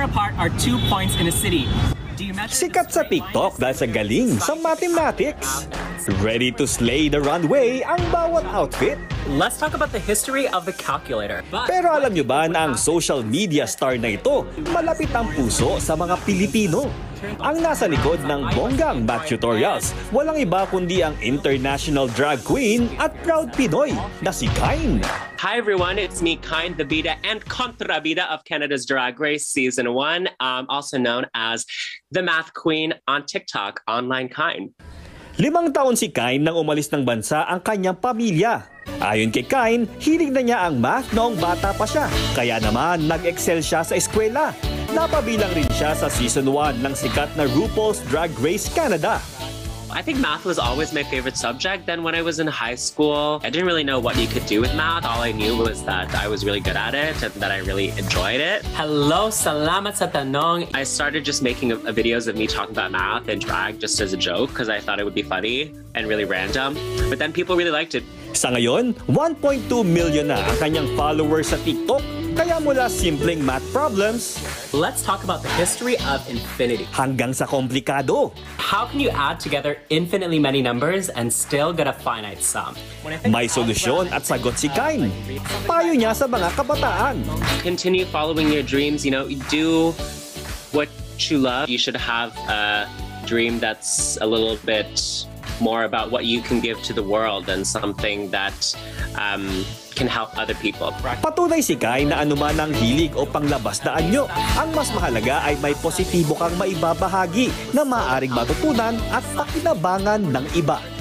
far apart are two points in a city? Sikat sa TikTok dahil sa galing sa mathematics. Ready to slay the runway ang bawat outfit. Let's talk about the history of the calculator. Pero alam nyo ba na ang social media star na ito, malapit ang puso sa mga Pilipino? Ang nasa likod ng bonggang math tutorials, walang iba kundi ang international drag queen at proud Pinoy na si Kyne. Hi everyone, it's me, Kyne the Bida and Contrabida of Canada's Drag Race Season 1, um, also known as the Math Queen on TikTok, Online Kyne. Limang taon si Kain nang umalis ng bansa ang kanyang pamilya. Ayon kay Kain, hilig na niya ang math noong bata pa siya. Kaya naman, nag-excel siya sa eskwela. Napabilang rin siya sa season 1 ng sikat na RuPaul's Drag Race Canada. I think math was always my favorite subject. Then when I was in high school, I didn't really know what you could do with math. All I knew was that I was really good at it and that I really enjoyed it. Hello, salamat sa tanong. I started just making a, a uh, videos of me talking about math and drag just as a joke because I thought it would be funny and really random. But then people really liked it. Sa ngayon, 1.2 million na ang kanyang followers sa TikTok. Kaya mula simpleng math problems Let's talk about the history of infinity. hanggang sa komplikado. How can you add together infinitely many numbers and still get a finite sum? When I think May of solusyon at sagot si Kyne. Payo niya sa mga kabataan. Continue following your dreams. You know, do what you love. You should have a dream that's a little bit more about what you can give to the world and something that um, can help other people. Patunay si Kai na anuman ang hilig o panglabas na anyo, ang mas mahalaga ay may positibo kang maibabahagi na maaring matutunan at pakinabangan ng iba.